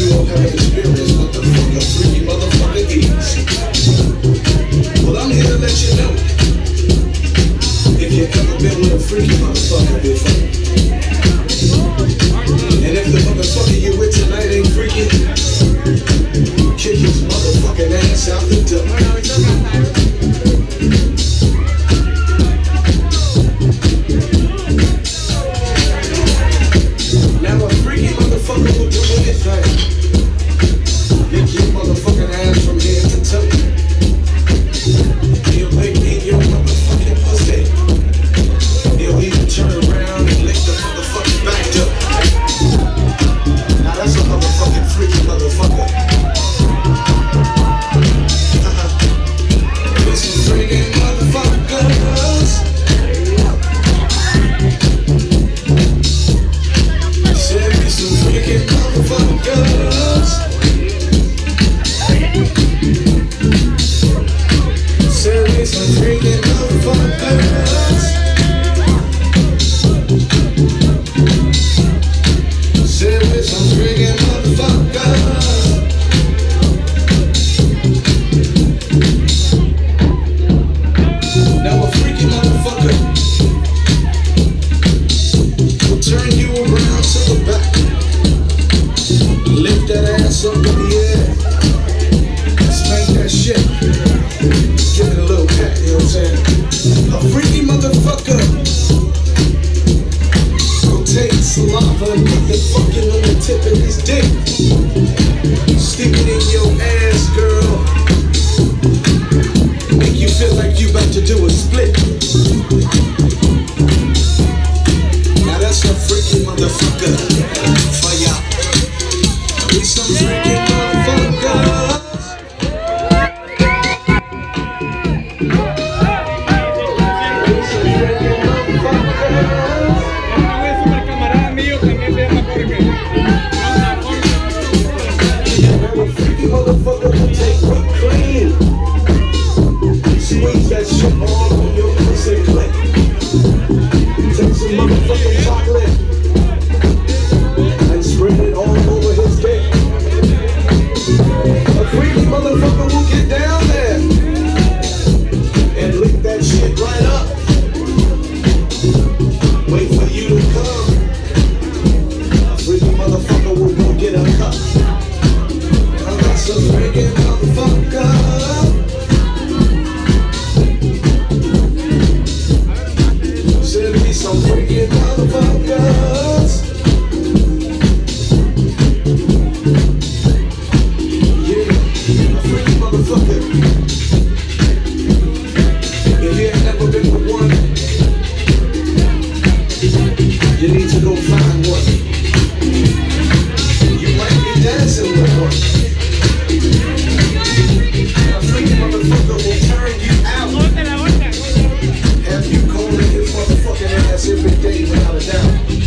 you all have experience with the freaky motherfucker. Well, I'm here to let you know. If you ever been with a freaky motherfucker, you motherfucker. Fire. Bitch, I'm freaking motherfucker. Motherfucker, take me clean. Squeeze that shit all specific day without a doubt.